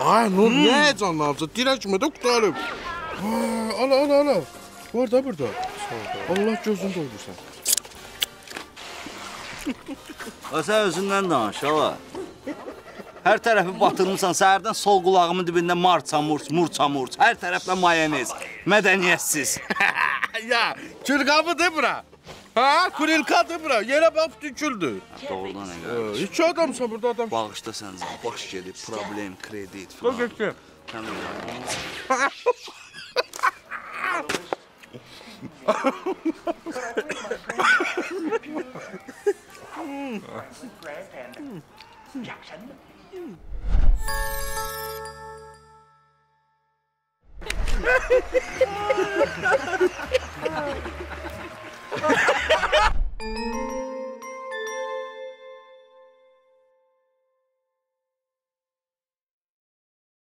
Ay Nur ne heyecanlanmışsın? Dirəkmə də qutarıb. Ala ala ala. Var da burada. Allah gözünü doldursan. O sən özündən danış, ala. Hər tərəfi batırmısan, səhərdən sol qulağımın dibində marça murç, murça murç. Hər tərəfdə mayonez. Mədəniyyətsiz. ya külqabıdır bura. Ha, kurilkadır bura. Yerə bax tüküldü. Doğrudan nə Ee. İki adamsan burada adam. Bağışda sən baş gedib, problem, kredit falan. gel gel. Sən